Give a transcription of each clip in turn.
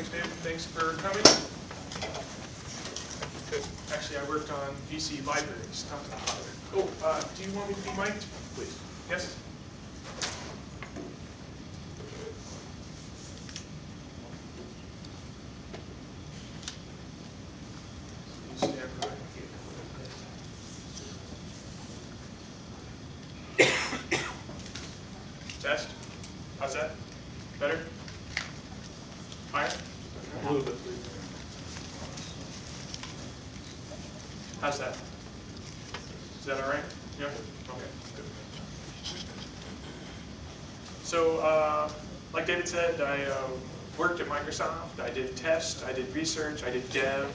Thanks, Dave. Thanks for coming. Good. Actually, I worked on VC libraries, not the. Oh, uh, do you want me to be mic'd? Please. Yes? You stand right here. Test? How's that? Better? Higher? A little bit. How's that? Is that all right? Yeah? Okay, good. So, uh, like David said, I uh, worked at Microsoft. I did test, I did research, I did dev.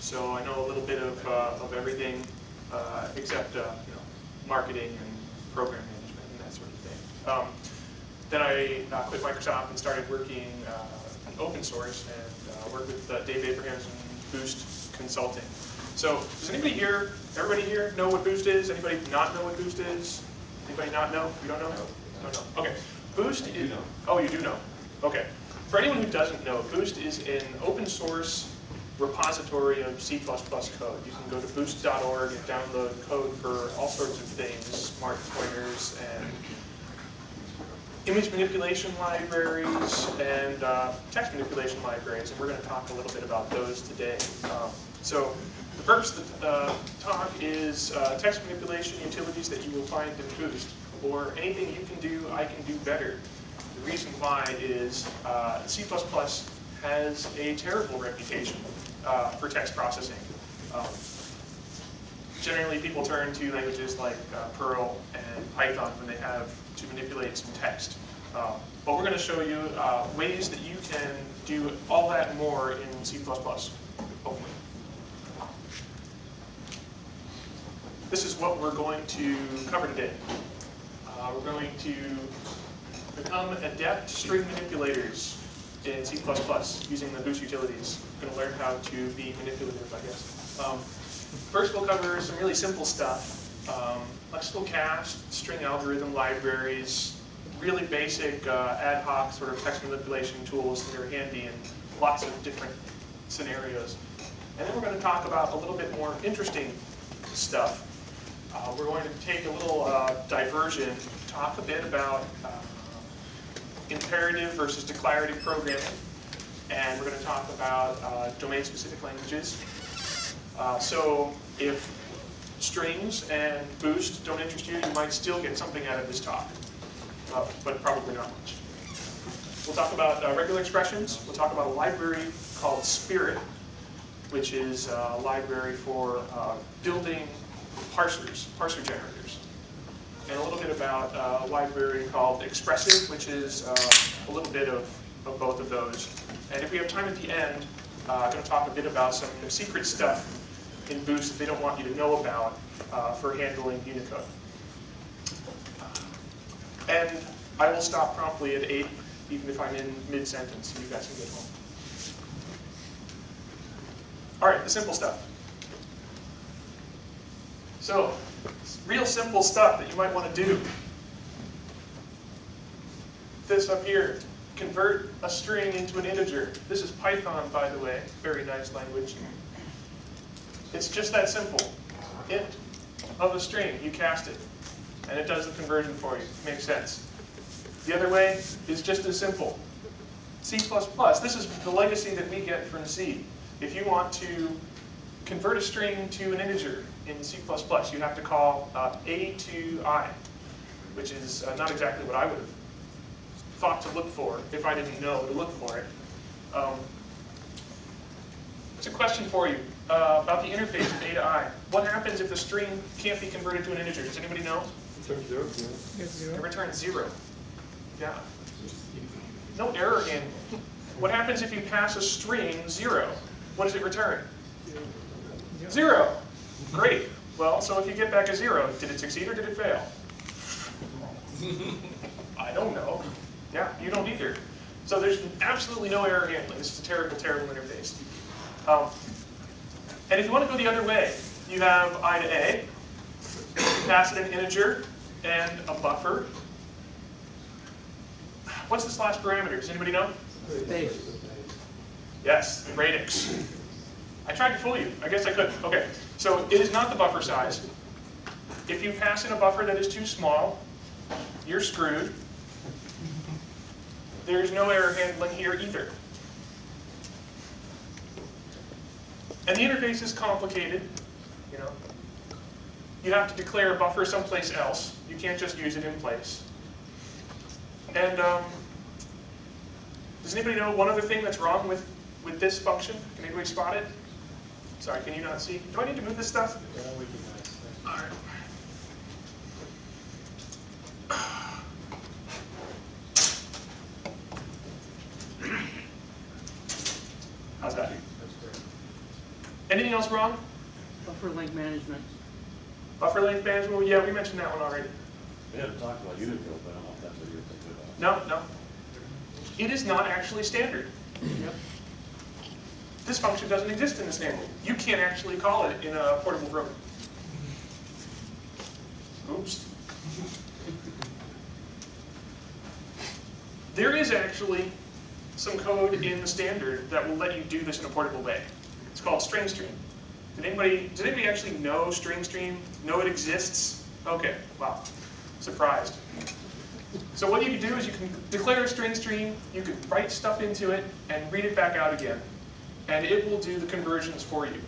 So I know a little bit of, uh, of everything uh, except, uh, you know, marketing and program management and that sort of thing. Um, then I uh, quit Microsoft and started working uh, in open source and uh, worked with uh, Dave Abrahams and Boost Consulting. So does anybody here, everybody here know what Boost is? Anybody not know what Boost is? Anybody not know? You don't know? Don't know. Okay. Boost is, know. oh, you do know. Okay. For anyone who doesn't know, Boost is an open source repository of C++ code. You can go to boost.org and download code for all sorts of things, smart pointers and image manipulation libraries and uh, text manipulation libraries, and we're going to talk a little bit about those today. Um, so the purpose of the uh, talk is uh, text manipulation utilities that you will find in Boost, or anything you can do, I can do better. Reason why is uh, C++ has a terrible reputation uh, for text processing. Um, generally people turn to languages like uh, Perl and Python when they have to manipulate some text. Um, but we're going to show you uh, ways that you can do all that more in C++, hopefully. This is what we're going to cover today. Uh, we're going to become adept string manipulators in C++ using the Boost utilities. We're going to learn how to be manipulative, I guess. Um, First, we'll cover some really simple stuff. Um, lexical cast, string algorithm libraries, really basic uh, ad hoc sort of text manipulation tools that are handy in lots of different scenarios. And then we're going to talk about a little bit more interesting stuff. Uh, we're going to take a little uh, diversion, talk a bit about uh, imperative versus declarative programming, and we're going to talk about uh, domain-specific languages. Uh, so if strings and boost don't interest you, you might still get something out of this talk, uh, but probably not much. We'll talk about uh, regular expressions. We'll talk about a library called Spirit, which is a library for uh, building parsers, parser generators. And a little bit about uh, a library called Xpressive, which is uh, a little bit of, of both of those. And if we have time at the end, uh, I'm going to talk a bit about some secret stuff in Boost that they don't want you to know about uh, for handling Unicode. And I will stop promptly at 8, even if I'm in mid-sentence, so you guys can get home. All right, the simple stuff. So, real simple stuff that you might want to do. This up here, convert a string into an integer. This is Python, by the way, very nice language. It's just that simple. Int of a string, you cast it, and it does the conversion for you. Makes sense. The other way is just as simple. C++, this is the legacy that we get from C. If you want to convert a string to an integer in C++, you have to call uh, a to i, which is uh, not exactly what I would have thought to look for if I didn't know to look for it. Um, it's a question for you uh, about the interface of A to I. What happens if the string can't be converted to an integer? Does anybody know? Return zero, yeah. It returns zero. Yeah. No error handling. What happens if you pass a string zero? What does it return? Zero. Great. Well, so if you get back a zero, did it succeed or did it fail? I don't know. Yeah, you don't either. So there's absolutely no error handling. This is a terrible, terrible interface. Um, and if you want to go the other way, you have i to a, pass it an integer and a buffer. What's this last parameter? Does anybody know? Yes, radix. I tried to fool you. I guess I couldn't. Okay, so it is not the buffer size. If you pass in a buffer that is too small, you're screwed. There's no error handling here either. And the interface is complicated, you know. You have to declare a buffer someplace else. You can't just use it in place. And um, does anybody know one other thing that's wrong with, with this function? Can anybody spot it? Sorry, can you not see? Do I need to move this stuff? Yeah, we can expect. All right. How's that? That's great. Anything else wrong? Buffer link management. Buffer length management, yeah, we mentioned that one already. We haven't talked about Unicode, but I don't know if that's what you're thinking about. No, no. It is not actually standard. Yep. This function doesn't exist in the standard. You can't actually call it in a portable program. Oops. There is actually some code in the standard that will let you do this in a portable way. It's called string stream. Did anybody, does anybody actually know string stream? Know it exists? Okay, wow, surprised. So what you can do is you can declare a string stream, you can write stuff into it, and read it back out again. And it will do the conversions for you.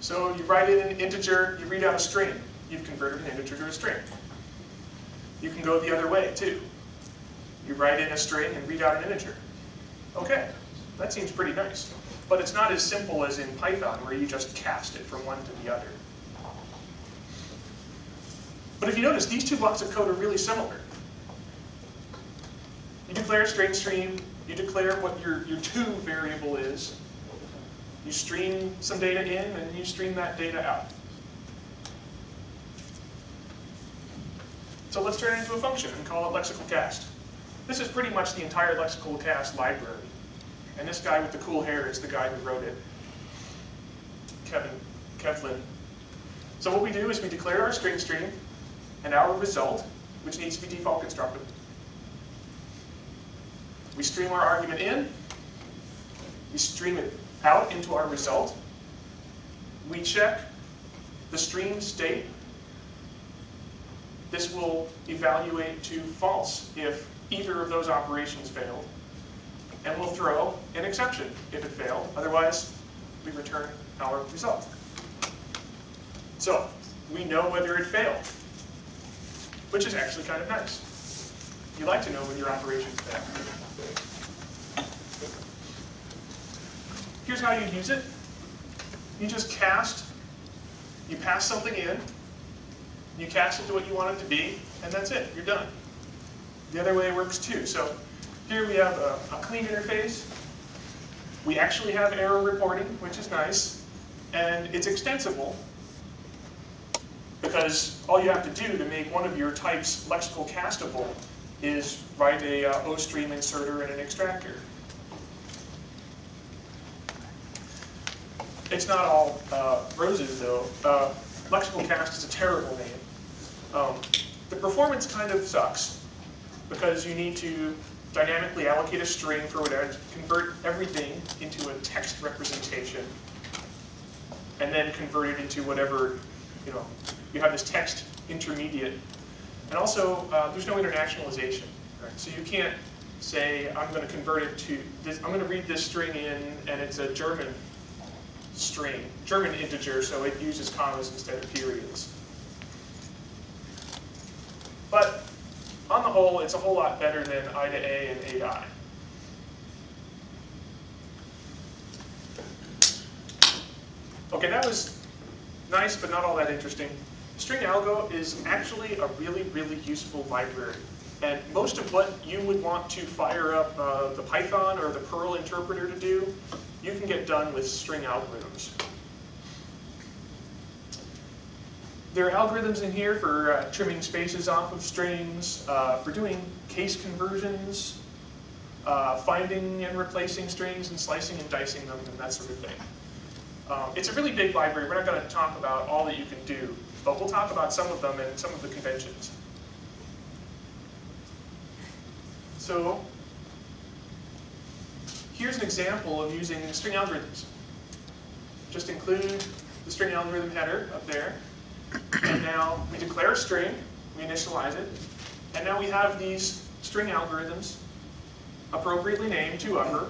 So you write in an integer, you read out a string. You've converted an integer to a string. You can go the other way, too. You write in a string and read out an integer. Okay, that seems pretty nice. But it's not as simple as in Python, where you just cast it from one to the other. But if you notice, these two blocks of code are really similar. You declare a string stream, you declare what your, your to variable is, you stream some data in, and you stream that data out. So let's turn it into a function and call it lexical cast. This is pretty much the entire lexical cast library. And this guy with the cool hair is the guy who wrote it, Kevin Kevlin. So what we do is we declare our string stream and our result, which needs to be default constructed. We stream our argument in, we stream it out into our result. We check the stream state. This will evaluate to false if either of those operations failed. And we'll throw an exception if it failed. Otherwise, we return our result. So, we know whether it failed, which is actually kind of nice. You like to know when your operations fail. Here's how you use it. You just cast, you pass something in, you cast it to what you want it to be, and that's it, you're done. The other way works too. So here we have a, a clean interface. We actually have error reporting, which is nice, and it's extensible because all you have to do to make one of your types lexical castable is write a uh, OStream inserter and an extractor. It's not all uh, roses though. Uh, lexical cast is a terrible name. Um, the performance kind of sucks because you need to dynamically allocate a string for whatever, convert everything into a text representation, and then convert it into whatever, you know, you have this text intermediate. And also, uh, there's no internationalization. Right? So you can't say, I'm going to convert it to, this, I'm going to read this string in, and it's a German string, German integer, so it uses commas instead of periods. But on the whole, it's a whole lot better than I to A and A to I. Okay, that was nice, but not all that interesting. String algo is actually a really, really useful library. And most of what you would want to fire up uh, the Python or the Perl interpreter to do, you can get done with string algorithms. There are algorithms in here for uh, trimming spaces off of strings, uh, for doing case conversions, uh, finding and replacing strings and slicing and dicing them and that sort of thing. Um, it's a really big library. We're not going to talk about all that you can do, but we'll talk about some of them and some of the conventions. So here's an example of using string algorithms. Just include the string algorithm header up there. And now we declare a string, we initialize it, and now we have these string algorithms appropriately named to upper.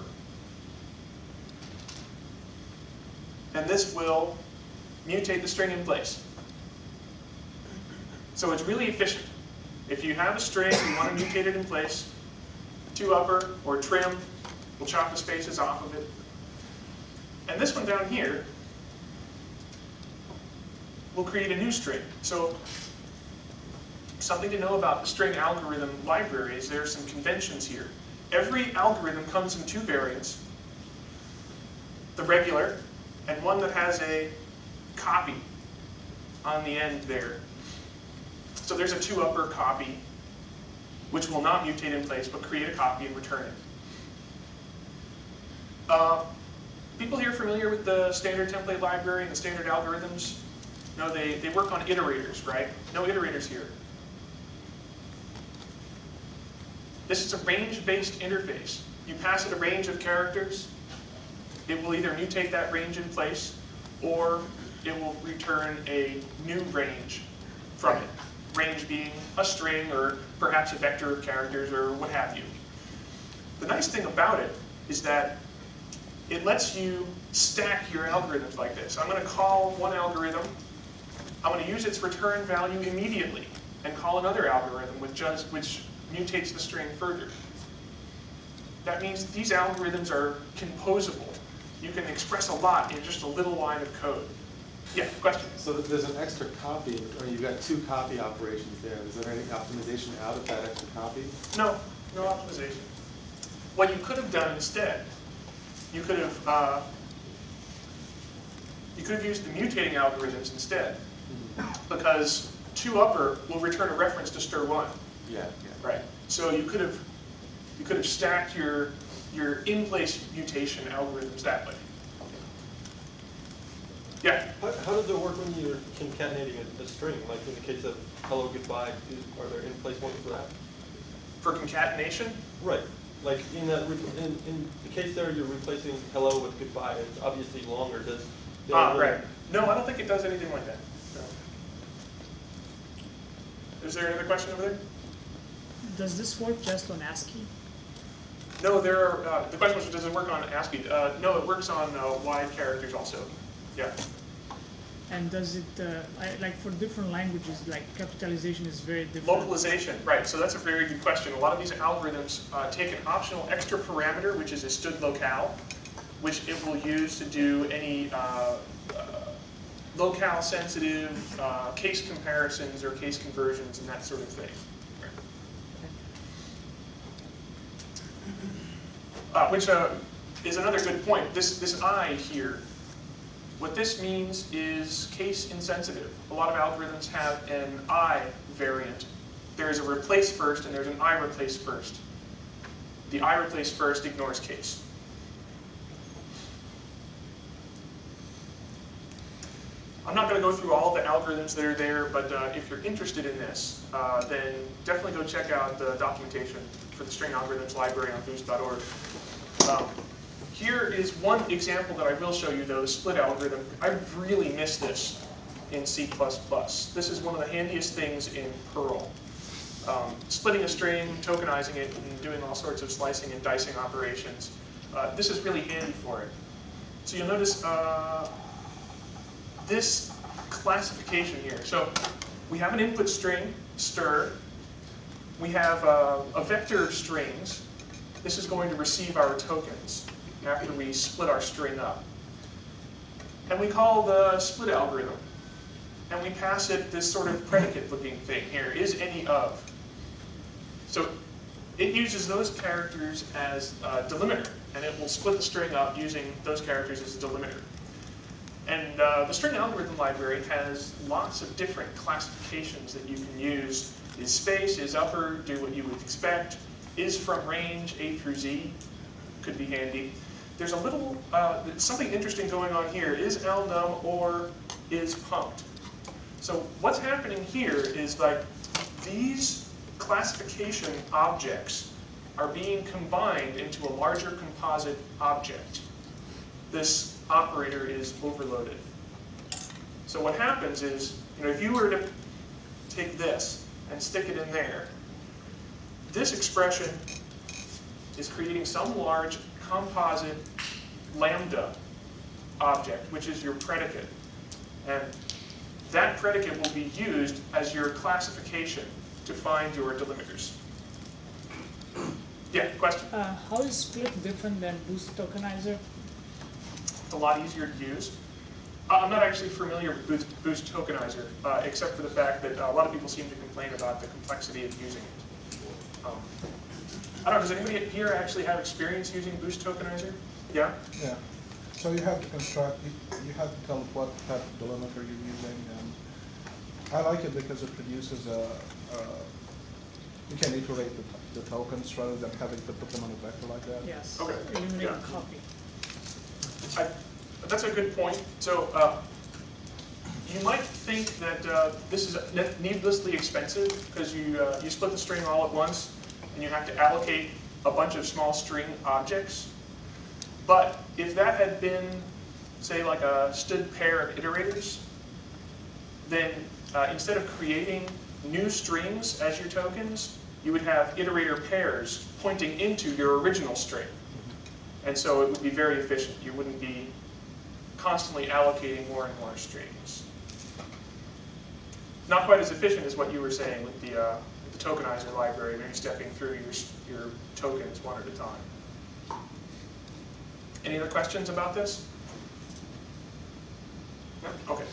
And this will mutate the string in place. So it's really efficient. If you have a string, and you want to mutate it in place, to upper or trim, we'll chop the spaces off of it. And this one down here will create a new string. So something to know about the string algorithm library is there are some conventions here. Every algorithm comes in two variants, the regular and one that has a copy on the end there. So there's a to upper copy, which will not mutate in place, but create a copy and return it. Uh, people here familiar with the standard template library and the standard algorithms? No, they, they work on iterators, right? No iterators here. This is a range-based interface. You pass it a range of characters, it will either mutate that range in place, or it will return a new range from it. Range being a string, or perhaps a vector of characters, or what have you. The nice thing about it is that it lets you stack your algorithms like this. I'm going to call one algorithm, I'm going to use its return value immediately, and call another algorithm which, just, which mutates the string further. That means these algorithms are composable. You can express a lot in just a little line of code. Yeah, question? So there's an extra copy, or you've got two copy operations there. Is there any optimization out of that extra copy? No, no optimization. What you could have done instead, you could have, uh, you could have used the mutating algorithms instead, because to upper will return a reference to stir one. Yeah, yeah. Right. So you could have, you could have stacked your, your in-place mutation algorithms that way. Yeah, How, how does it work when you're concatenating a, a string? Like in the case of hello, goodbye, is, are there in place ones for that? for concatenation, Right. Like in that, re- in, in the case there, you're replacing hello with goodbye. It's obviously longer. Does the ah, algorithm- right. No, I don't think it does anything like that. No. Is there another question over there? Does this work just on ASCII? No, there are, uh, the question was, does it work on ASCII? Uh, no, it works on uh, wide characters also. Yeah. And does it, uh, I, like for different languages, like capitalization is very different? Localization, right, so that's a very good question. A lot of these algorithms uh, take an optional extra parameter, which is a stood locale, which it will use to do any uh, uh, locale sensitive uh, case comparisons or case conversions and that sort of thing. Uh, which uh, is another good point. This, this I here, what this means is case insensitive. A lot of algorithms have an I variant. There is a replace first and there's an I replace first. The I replace first ignores case. I'm not going to go through all the algorithms that are there, but uh, if you're interested in this, uh, then definitely go check out the documentation for the string algorithms library on boost.org. Um, here is one example that I will show you, though, the split algorithm. I really miss this in C++. This is one of the handiest things in Perl. Um, splitting a string, tokenizing it, and doing all sorts of slicing and dicing operations. Uh, this is really handy for it. So you'll notice uh, this classification here. So we have an input string, stir. We have uh, a vector of strings. This is going to receive our tokens after we split our string up. And we call the split algorithm. And we pass it this sort of predicate looking thing here, is any of. So it uses those characters as a delimiter, and it will split the string up using those characters as a delimiter. And uh, the string algorithm library has lots of different classifications that you can use. Is space, is upper, do what you would expect. Is from range, A through Z, could be handy. There's a little, uh, something interesting going on here. Is alnum or is punct? So what's happening here is like these classification objects are being combined into a larger composite object. This operator is overloaded. So what happens is, you know, if you were to take this and stick it in there, this expression is creating some large composite lambda object, which is your predicate. And that predicate will be used as your classification to find your delimiters. Yeah, question? Uh, how is split different than boost tokenizer? It's a lot easier to use. Uh, I'm not actually familiar with Boost, Boost Tokenizer, uh, except for the fact that a lot of people seem to complain about the complexity of using it. Um, I don't know, does anybody here actually have experience using Boost Tokenizer? Yeah? Yeah, so you have to construct, you, you have to tell what type of delimiter you're using, and I like it because it produces a, a, you can iterate the, the tokens rather than having to put them on a vector like that. Yes. Okay, Eliminate yeah. copy. I, that's a good point. So uh, you might think that uh, this is needlessly expensive because you, uh, you split the string all at once and you have to allocate a bunch of small string objects. But if that had been, say, like a stood pair of iterators, then uh, instead of creating new strings as your tokens, you would have iterator pairs pointing into your original string. And so it would be very efficient. You wouldn't be constantly allocating more and more strings. Not quite as efficient as what you were saying with the, uh, tokenizer library, maybe stepping through your, your tokens one at a time. Any other questions about this? No? Okay.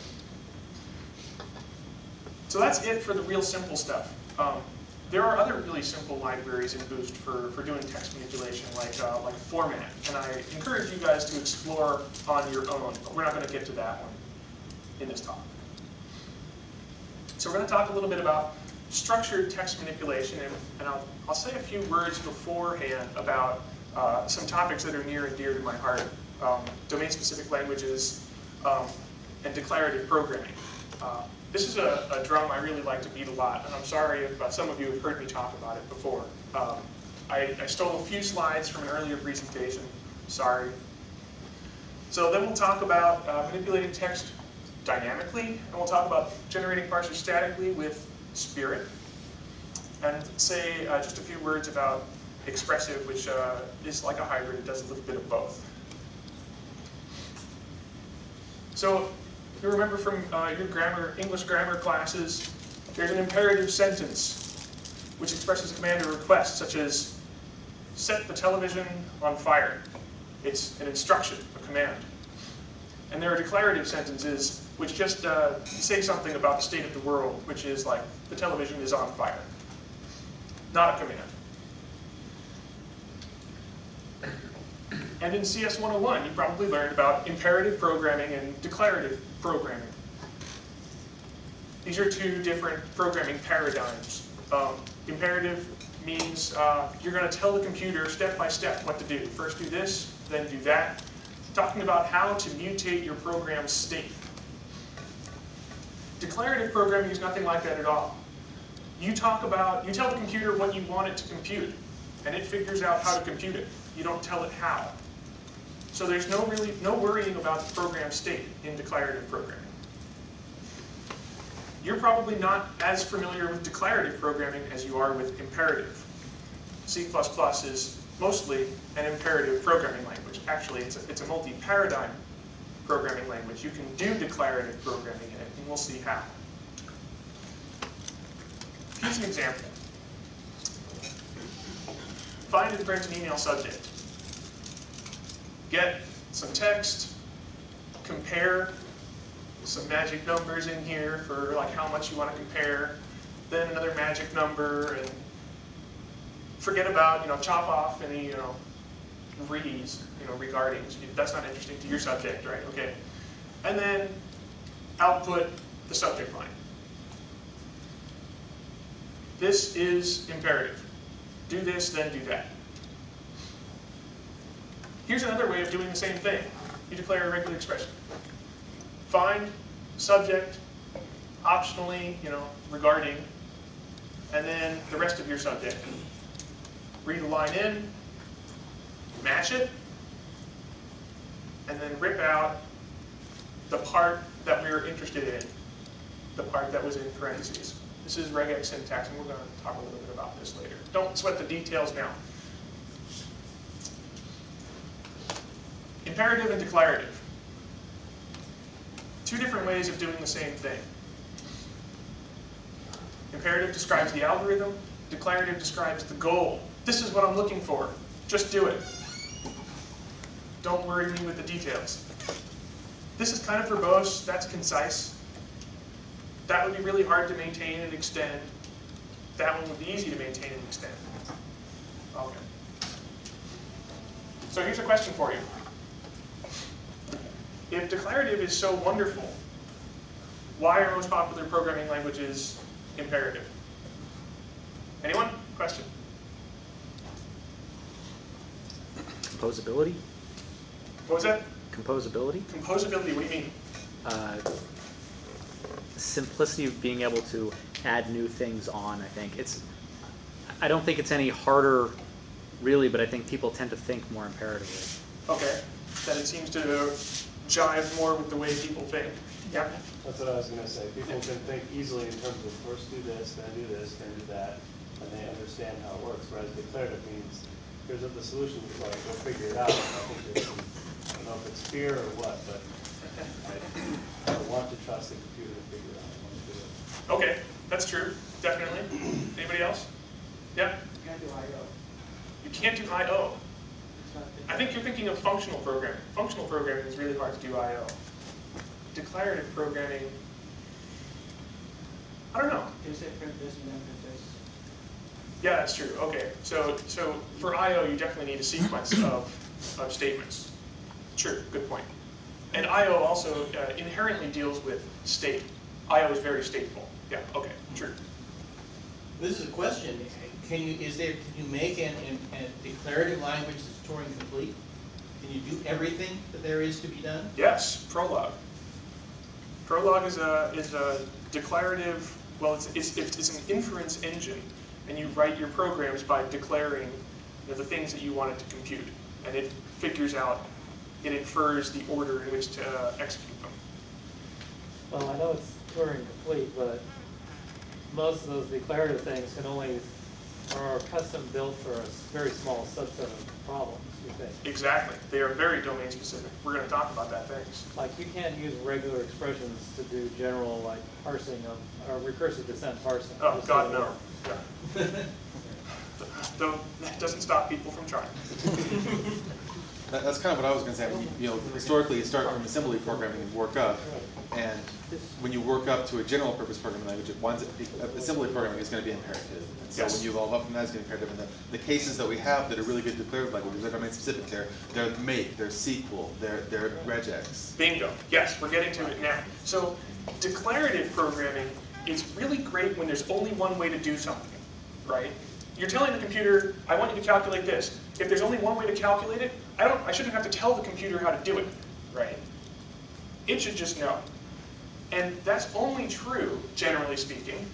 So that's it for the real simple stuff. Um, there are other really simple libraries in Boost for, for doing text manipulation, like, uh, like format, and I encourage you guys to explore on your own, but we're not going to get to that one in this talk. So we're going to talk a little bit about structured text manipulation, and, and I'll, I'll say a few words beforehand about uh, some topics that are near and dear to my heart, um, domain-specific languages um, and declarative programming. Uh, this is a, a drum I really like to beat a lot, and I'm sorry if uh, some of you have heard me talk about it before. Um, I, I stole a few slides from an earlier presentation, sorry. So then we'll talk about uh, manipulating text dynamically, and we'll talk about generating parsers statically with Spirit, and say uh, just a few words about Xpressive, which uh, is like a hybrid, it does a little bit of both. So you remember from uh, your grammar, English grammar classes, there's an imperative sentence which expresses a command or request, such as set the television on fire. It's an instruction, a command. And there are declarative sentences which just uh, say something about the state of the world, which is like, the television is on fire. Not a command. And in CS 101, you probably learned about imperative programming and declarative programming. These are two different programming paradigms. Um, imperative means uh, you're going to tell the computer step by step what to do. First do this, then do that. Talking about how to mutate your program's state. Declarative programming is nothing like that at all. You talk about, you tell the computer what you want it to compute, and it figures out how to compute it. You don't tell it how. So there's no really no worrying about the program state in declarative programming. You're probably not as familiar with declarative programming as you are with imperative. C++ is mostly an imperative programming language. Actually, it's a, it's a multi-paradigm programming language. You can do declarative programming we'll see how. Here's an example. Find and print an email subject get some text, compare some magic numbers in here for like how much you want to compare, then another magic number, and forget about, you know, chop off any, you know, re's, you know, regarding, that's not interesting to your subject, right? Okay. And then output the subject line. This is imperative. Do this, then do that. Here's another way of doing the same thing. You declare a regular expression. Find, subject, optionally, you know, regarding, and then the rest of your subject. read a line in, match it, and then rip out the part that we were interested in, the part that was in parentheses. This is regex syntax, and we're going to talk a little bit about this later. Don't sweat the details now. Imperative and declarative. Two different ways of doing the same thing. Imperative describes the algorithm, declarative describes the goal. This is what I'm looking for. Just do it. Don't worry me with the details. This is kind of verbose, that's concise. That would be really hard to maintain and extend. That one would be easy to maintain and extend. Okay. So here's a question for you. If declarative is so wonderful, why are most popular programming languages imperative? Anyone? Question? Composability? What was that? Composability? Composability, what do you mean? Uh, simplicity of being able to add new things on, I think. It's, I don't think it's any harder, really, but I think people tend to think more imperatively. Okay, that it seems to jive more with the way people think. Yeah? That's what I was gonna say. People can think easily in terms of first do this, then do this, then do that, and they understand how it works, whereas declarative means, here's what the solution is like, go figure it out. I think there's some, I don't know if it's fear or what, but I, I want to trust the computer to figure it out, I want to do it. Okay, that's true, definitely. Anybody else? Yeah? You can't do I/O. You can't do I.O. It's I think you're thinking of functional programming. Functional programming is really hard to do I.O. Declarative programming, I don't know. They say print this and then print this. Yeah, that's true, okay. So, so for I.O., you definitely need a sequence of, of statements. True, good point. And I.O. also uh, inherently deals with state. I.O. is very stateful. Yeah, okay, true. This is a question, can you, is there, can you make an, an a declarative language that's Turing complete? Can you do everything that there is to be done? Yes, Prolog. Prolog is a, is a declarative, well, it's, it's, it's an inference engine, and you write your programs by declaring you know, the things that you want it to compute. And it figures out, it infers the order in which to uh, execute them. Well, I know it's Turing complete, but most of those declarative things can only, are custom built for a very small subset of problems, you think. Exactly. They are very domain specific. We're going to talk about that next. Like, you can't use regular expressions to do general, like, parsing of, or recursive descent parsing. Oh, God, no. Yeah. Though, that doesn't stop people from trying. That, that's kind of what I was gonna say, you know, historically, you start from assembly programming and work up, and when you work up to a general purpose programming language, it winds up, assembly programming is gonna be imperative. And so Yes. when you evolve up from that, it's gonna be imperative, and the, the cases that we have that are really good declarative languages, they're domain specific, they're, they're make, they're SQL, they're, they're regex. Bingo. Yes, we're getting to it now. So declarative programming is really great when there's only one way to do something, right? You're telling the computer, I want you to calculate this. If there's only one way to calculate it, I don't, I shouldn't have to tell the computer how to do it, right? It should just know. And that's only true, generally speaking,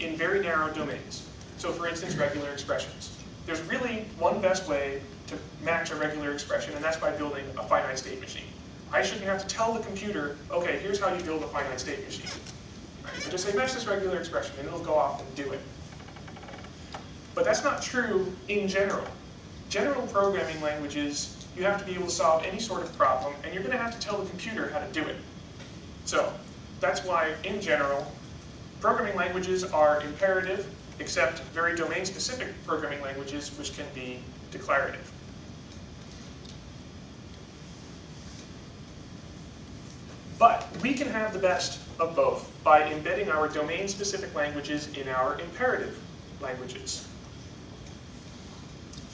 in very narrow domains. So for instance, regular expressions. There's really one best way to match a regular expression, and that's by building a finite state machine. I shouldn't have to tell the computer, okay, here's how you build a finite state machine. I just say, match this regular expression, and it'll go off and do it. But that's not true in general. General programming languages, you have to be able to solve any sort of problem, and you're going to have to tell the computer how to do it. So that's why, in general, programming languages are imperative, except very domain-specific programming languages, which can be declarative. But we can have the best of both by embedding our domain-specific languages in our imperative languages.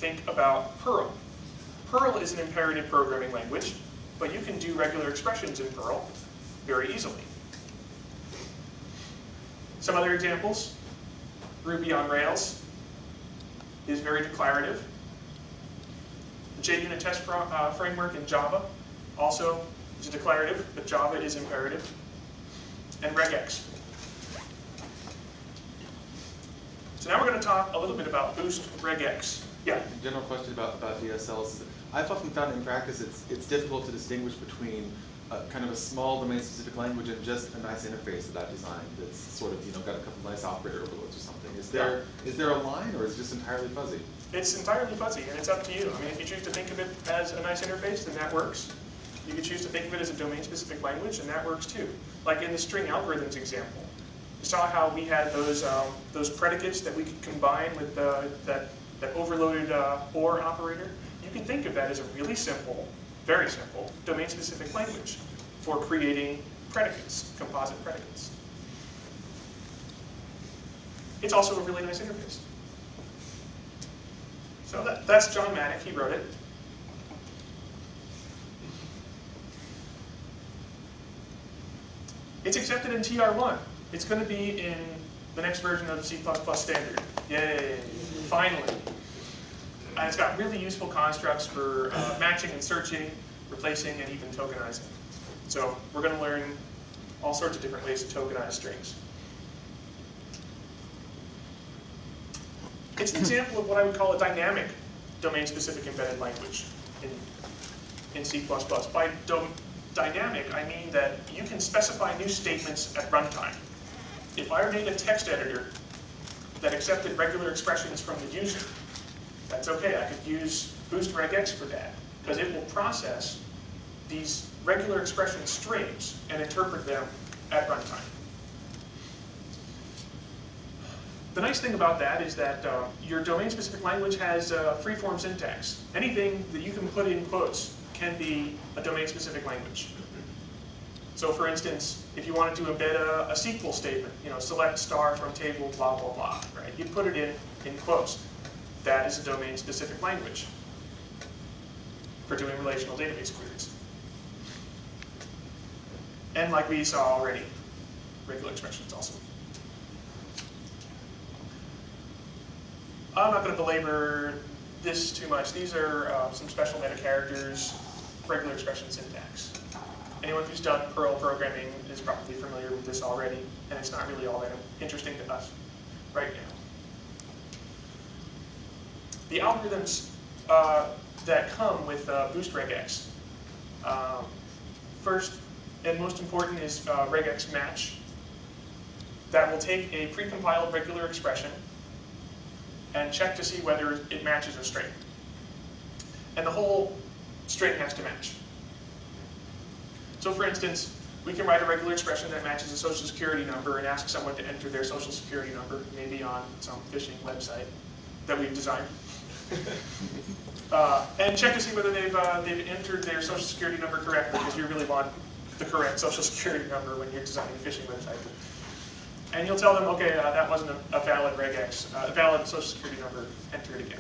Think about Perl. Perl is an imperative programming language, but you can do regular expressions in Perl very easily. Some other examples, Ruby on Rails is very declarative. JUnit test fr uh, framework in Java also is declarative, but Java is imperative. And regex. So now we're going to talk a little bit about Boost regex. Yeah. General question about, about DSLs. I've often found in practice it's, it's difficult to distinguish between a, kind of a small domain-specific language and just a nice interface that I've designed that's sort of, you know, got a couple nice operator overloads or something. Is there, is there a line or is it just entirely fuzzy? It's entirely fuzzy, and it's up to you. I mean, if you choose to think of it as a nice interface, then that works. You could choose to think of it as a domain-specific language, and that works too. Like in the string algorithms example, you saw how we had those, um, those predicates that we could combine with uh, that, that overloaded uh, OR operator. You can think of that as a really simple, very simple, domain-specific language for creating predicates, composite predicates. It's also a really nice interface. So that, that's John Maddock, he wrote it. It's accepted in TR1. It's going to be in the next version of the C++ standard. Yay, finally. And it's got really useful constructs for uh, matching and searching, replacing, and even tokenizing. So we're going to learn all sorts of different ways to tokenize strings. It's an example of what I would call a dynamic domain-specific embedded language in, in C++. By dynamic, I mean that you can specify new statements at runtime. If I made a text editor that accepted regular expressions from the user, that's okay. I could use Boost regex for that, because it will process these regular expression strings and interpret them at runtime. The nice thing about that is that uh, your domain-specific language has uh, free-form syntax. Anything that you can put in quotes can be a domain-specific language. So for instance, if you wanted to embed a, a SQL statement, you know, select star from table, blah, blah, blah, right? You put it in, in quotes. That is a domain-specific language for doing relational database queries. And like we saw already, regular expressions also. I'm not going to belabor this too much. These are uh, some special meta characters, regular expression syntax. Anyone who's done Perl programming is probably familiar with this already, and it's not really all that interesting to us right now. The algorithms uh, that come with uh, Boost regex. Um, first and most important is uh, regex match. That will take a precompiled regular expression and check to see whether it matches a string. And the whole string has to match. So for instance, we can write a regular expression that matches a social security number and ask someone to enter their social security number, maybe on some phishing website that we've designed. uh, and check to see whether they've, uh, they've entered their social security number correctly, because you really want the correct social security number when you're designing a phishing website. And you'll tell them, okay, uh, that wasn't a, a valid regex, uh, a valid social security number, enter it again.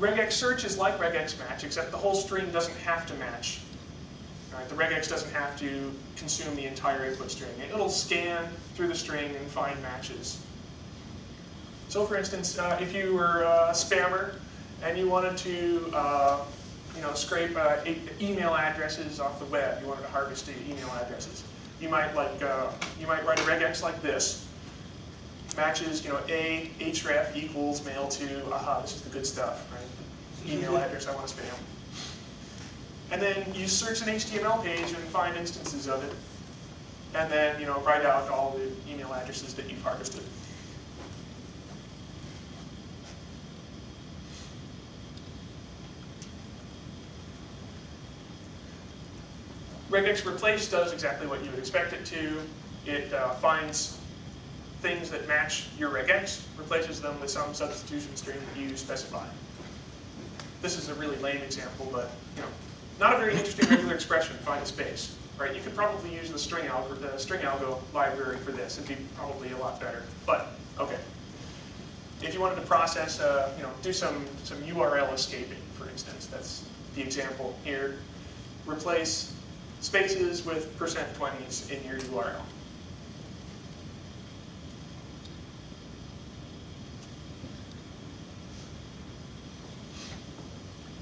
Regex search is like regex match, except the whole string doesn't have to match. Right? The regex doesn't have to consume the entire input string. It'll scan through the string and find matches. So for instance, uh, if you were a spammer and you wanted to uh, you know, scrape uh, email addresses off the web, you wanted to harvest the email addresses, you might like, uh, you might write a regex like this, matches, you know, A, href equals mail to, aha, this is the good stuff, right? Email address I want to spam. And then you search an HTML page and find instances of it. And then, you know, write out all the email addresses that you've harvested. regex replace does exactly what you would expect it to. It uh, finds things that match your regex, replaces them with some substitution string that you specify. This is a really lame example, but you know, not a very interesting regular expression, find a space. Right? You could probably use the string algo, the string algo library for this. It'd be probably a lot better. But okay. If you wanted to process, uh, you know, do some some URL escaping, for instance, that's the example here. Replace spaces with percent 20s in your URL.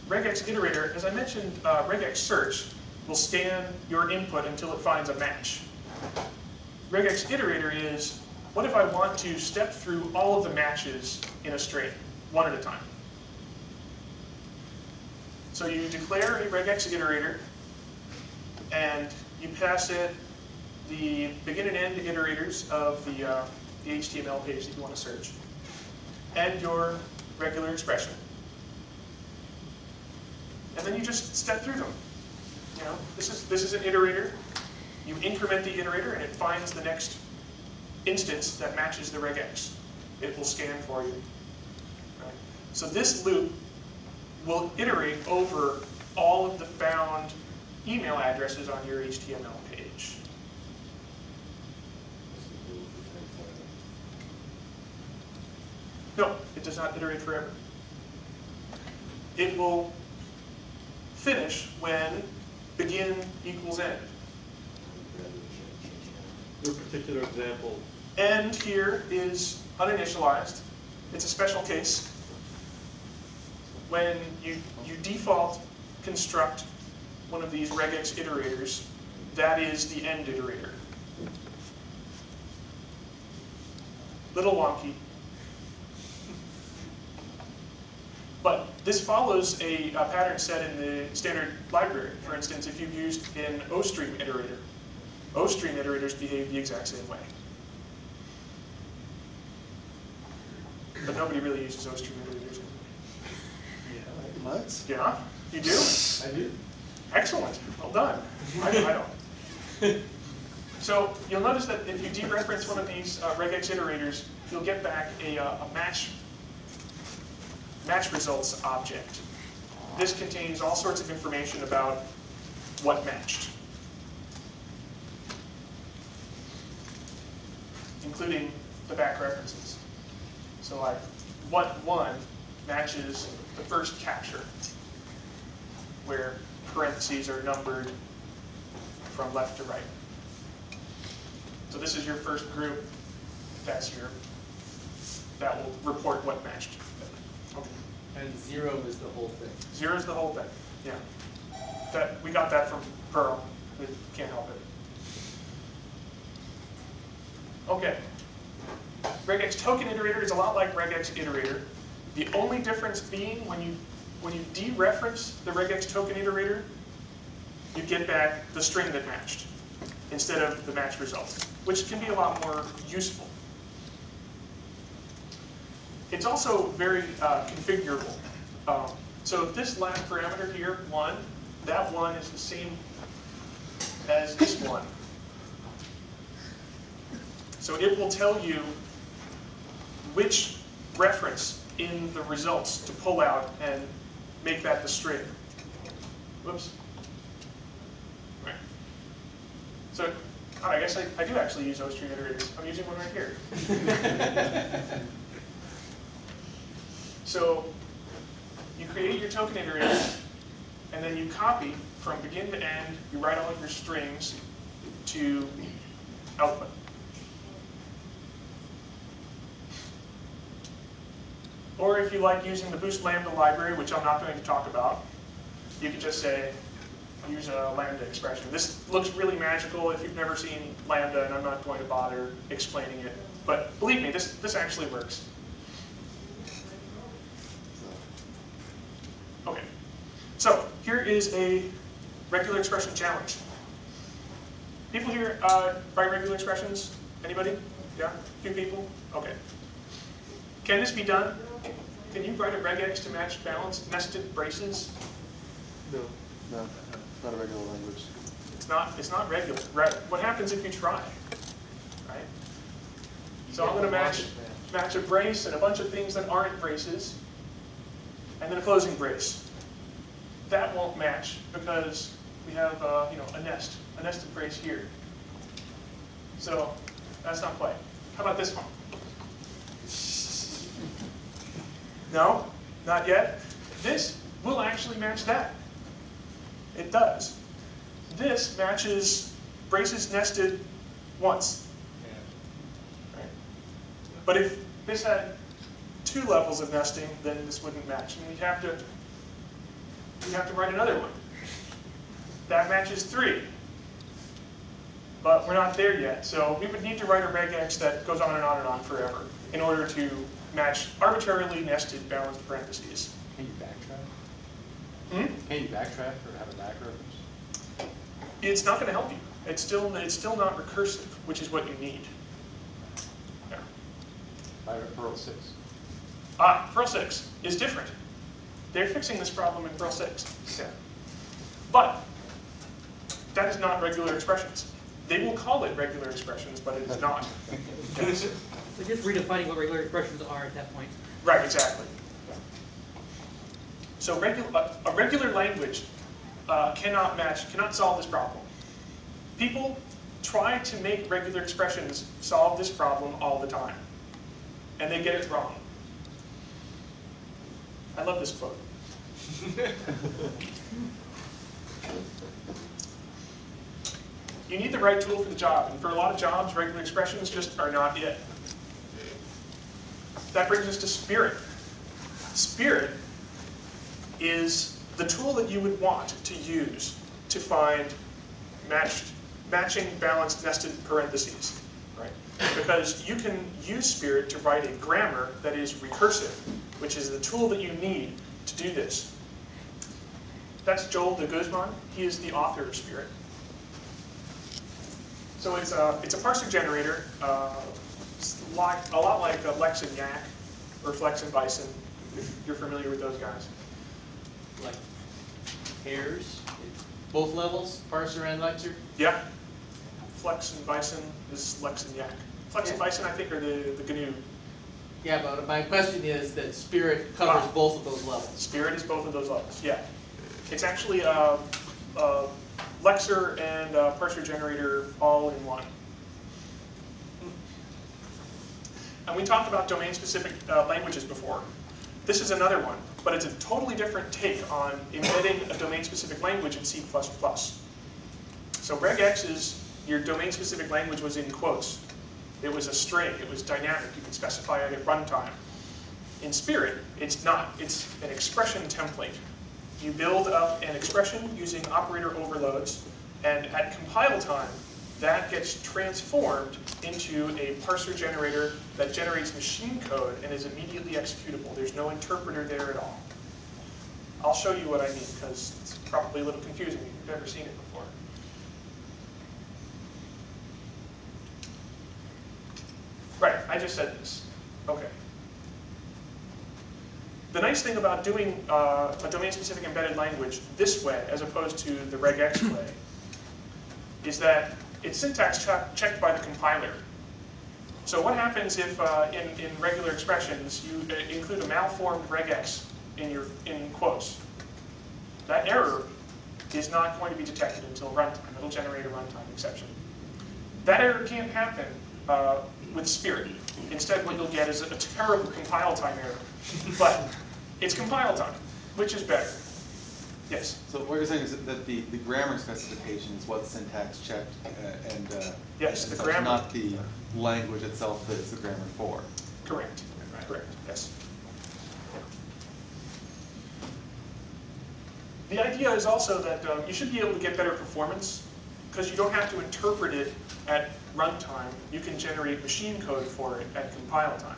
Regex iterator, as I mentioned, uh, regex search will scan your input until it finds a match. Regex iterator is, what if I want to step through all of the matches in a string, one at a time? So you declare a regex iterator, and you pass it the begin and end iterators of the, uh, the HTML page that you want to search, and your regular expression. And then you just step through them. You know, this is, this is an iterator. You increment the iterator, and it finds the next instance that matches the regex. It will scan for you. Right? So this loop will iterate over all of the found email addresses on your HTML page. No, it does not iterate forever. It will finish when begin equals end. Your particular example, End here is uninitialized. It's a special case. When you, you default construct one of these regex iterators, that is the end iterator. Little wonky. But this follows a, a pattern set in the standard library. For instance, if you've used an OStream iterator, OStream iterators behave the exact same way. But nobody really uses OStream iterators. Yeah, what? Yeah, you do? I do. Excellent, well done. I, I don't. So you'll notice that if you dereference one of these uh, regex iterators, you'll get back a, uh, a match, match results object. This contains all sorts of information about what matched. Including the back references. So like, what one matches the first capture, where parentheses are numbered from left to right. So this is your first group, that's your, that will report what matched. And zero is the whole thing. Zero is the whole thing, yeah. That, we got that from Perl, we can't help it. Okay. Regex token iterator is a lot like regex iterator. The only difference being when you, when you dereference the regex token iterator, you get back the string that matched instead of the match result, which can be a lot more useful. It's also very uh, configurable. Um, so if this last parameter here, one, that one is the same as this one. So it will tell you which reference in the results to pull out and make that the string. Whoops. Right. So I guess I, I do actually use those string iterators. I'm using one right here. so you create your token iterator, and then you copy from begin to end, you write all of your strings to output. Or if you like using the Boost Lambda library, which I'm not going to talk about, you could just say, use a Lambda expression. This looks really magical if you've never seen Lambda, and I'm not going to bother explaining it. But believe me, this, this actually works. Okay, so here is a regular expression challenge. People here uh, write regular expressions? Anybody? Yeah? A few people? Okay. Can this be done? Can you write a regex to match balanced nested braces? no. No, not a regular language. It's not, it's not regular, right? What happens if you try, right? So I'm gonna match, match a brace and a bunch of things that aren't braces, and then a closing brace. That won't match because we have, uh, you know, a nest, a nested brace here. So that's not quite. How about this one? No, not yet. This will actually match that. It does. This matches braces nested once. Right? But if this had two levels of nesting, then this wouldn't match. And we'd have to, we'd have to write another one. That matches three. but we're not there yet. So we would need to write a regex that goes on and on and on forever in order to match arbitrarily nested balanced parentheses. Can you backtrack? Hmm? Can you backtrack or have a backreference? It's not gonna help you. It's still, it's still not recursive, which is what you need. Yeah. By Perl six? Ah, Perl 6 is different. They're fixing this problem in Perl 6. Yeah. But that is not regular expressions. They will call it regular expressions, but it is not. Yes. So just redefining what regular expressions are at that point. Right, exactly. So regu- a, a regular language uh, cannot match, cannot solve this problem. People try to make regular expressions solve this problem all the time, and they get it wrong. I love this quote. You need the right tool for the job, and for a lot of jobs, regular expressions just are not it. That brings us to Spirit. Spirit is the tool that you would want to use to find matched, matching balanced nested parentheses? Because you can use Spirit to write a grammar that is recursive, which is the tool that you need to do this. That's Joel de Guzman. He is the author of Spirit. So it's a, it's a parser generator, uh, like, a lot like uh, Lex and Yacc, or Flex and Bison, if you're familiar with those guys. Like pairs, both levels, parser and lexer? Yeah. Flex and Bison is Lex and Yacc. Flex and Bison, I think, are the, the GNU. Yeah, but my question is that Spirit covers Ah. both of those levels. Spirit is both of those levels, yeah. It's actually uh, uh, Lexer and uh, parser generator all in one. And we talked about domain-specific uh, languages before. This is another one, but it's a totally different take on embedding a domain-specific language in C++. So regex is, your domain-specific language was in quotes. It was a string, it was dynamic, you could specify it at runtime. In Spirit, it's not, it's an expression template. You build up an expression using operator overloads, and at compile time, that gets transformed into a parser generator that generates machine code and is immediately executable. There's no interpreter there at all. I'll show you what I mean, because it's probably a little confusing if you've never seen it before. Right, I just said this. Okay. The nice thing about doing uh, a domain-specific embedded language this way, as opposed to the regex way, is that it's syntax check- checked by the compiler. So what happens if, uh, in, in regular expressions, you uh, include a malformed regex in your in quotes? That error is not going to be detected until runtime. It'll generate a runtime exception. That error can't happen uh, with Spirit. Instead, what you'll get is a terrible compile time error. But it's compile time, which is better. Yes? So what you're saying is that the, the grammar specification is what's syntax checked uh, and, uh. Yes, and the such, grammar. Not the language itself that it's the grammar for. Correct. Correct, yes. The idea is also that um, you should be able to get better performance because you don't have to interpret it at runtime. You can generate machine code for it at compile time.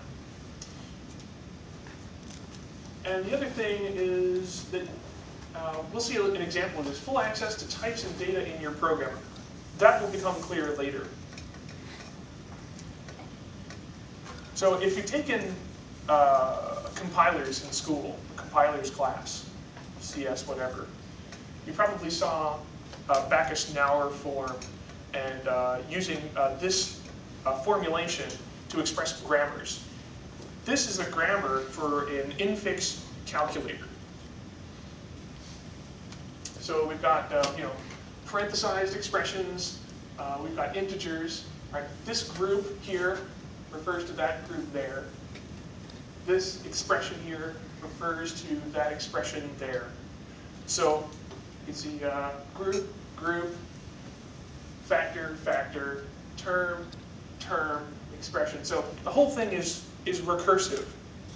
And the other thing is that uh, we'll see an example of this, full access to types and data in your program. That will become clear later. So if you've taken uh, compilers in school, compilers class, CS, whatever, you probably saw uh, Backus-Naur form and uh, using uh, this uh, formulation to express grammars. This is a grammar for an infix calculator. So we've got, uh, you know, parenthesized expressions, uh, we've got integers, right? This group here refers to that group there. This expression here refers to that expression there. So you can see uh, group, group, factor, factor, term, term, expression. So the whole thing is, is recursive,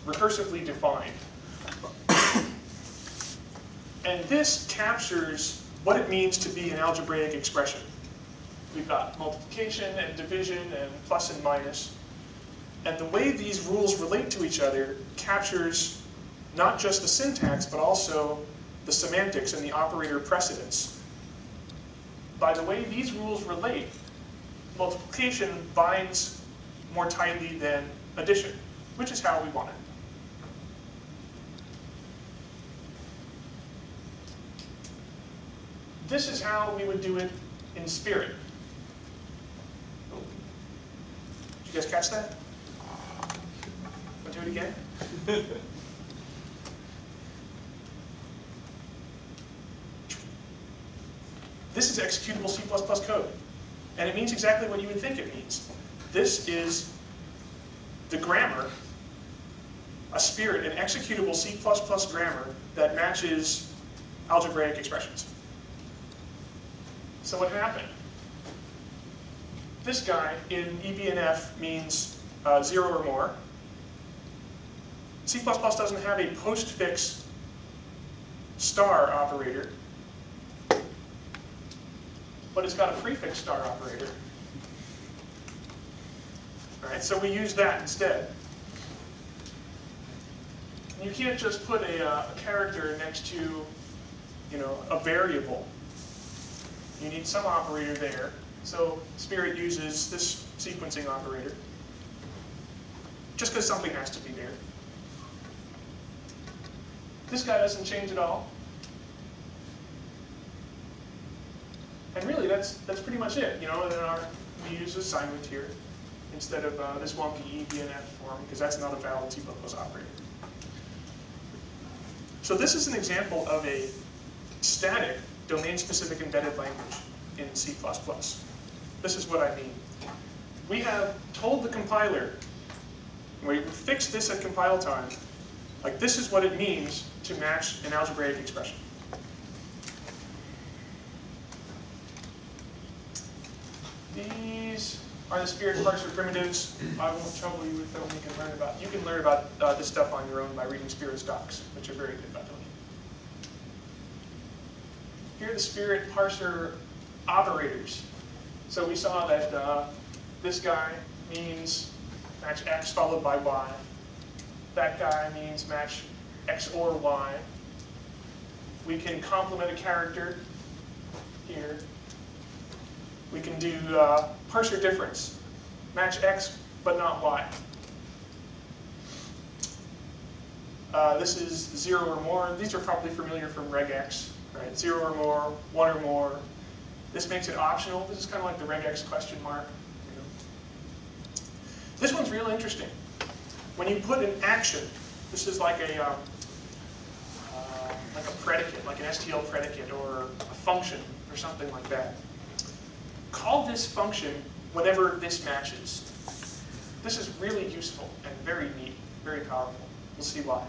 recursively defined. And this captures what it means to be an algebraic expression. we've got multiplication and division and plus and minus. And the way these rules relate to each other captures not just the syntax, but also the semantics and the operator precedence. By the way these rules relate, multiplication binds more tightly than addition, which is how we want it. This is how we would do it in Spirit. Oh. Did you guys catch that? Want to do it again? This is executable C++ code, and it means exactly what you would think it means. This is the grammar, a spirit, an executable C++ grammar that matches algebraic expressions. So what happened? This guy in EBNF means uh, zero or more. C++ doesn't have a postfix star operator, but it's got a prefix star operator. All right, so we use that instead. You can't just put a, uh, a character next to, you know, a variable. You need some operator there. So Spirit uses this sequencing operator. Just because something has to be there. This guy doesn't change at all. And really, that's that's pretty much it. You know, and then our we use assignment here instead of uh, this wonky EBNF form because that's not a valid C++ operator. So this is an example of a static domain-specific embedded language in C++. This is what I mean. We have told the compiler, we fixed this at compile time, like this is what it means to match an algebraic expression. These are the spirit parser primitives. I won't trouble you with them. You can learn about. You can learn about uh, this stuff on your own by reading Spirit's docs, which are very good, by the way. Here are the spirit parser operators. So we saw that uh, this guy means match x followed by y. That guy means match x or y. We can complement a character here. We can do uh, parser difference, match x but not y. Uh, this is zero or more. These are probably familiar from regex, right? Zero or more, one or more. This makes it optional. This is kind of like the regex question mark. You know. This one's real interesting. When you put an action, this is like a um, uh, like a predicate, like an STL predicate or a function or something like that. Call this function whenever this matches. This is really useful and very neat, very powerful. We'll see why.